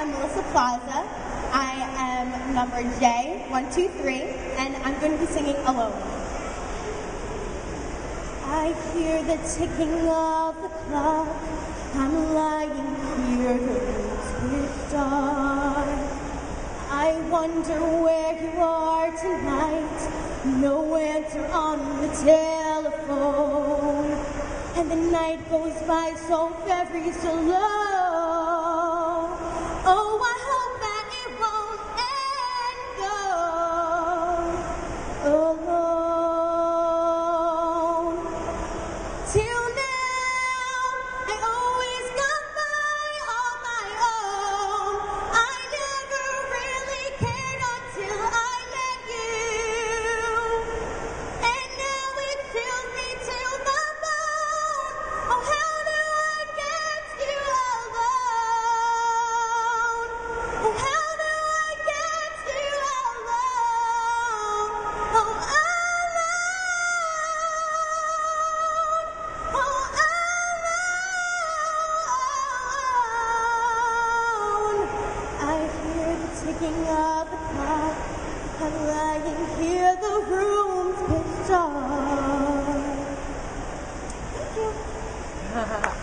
I'm Melissa Plaza. I am number J123, and I'm going to be singing Alone. I hear the ticking of the clock. I'm lying here, room's pitch dark. I wonder where you are tonight. No answer on the telephone. And the night goes by so very slow. I'm at night and lying here, the room's pitch dark. Thank you.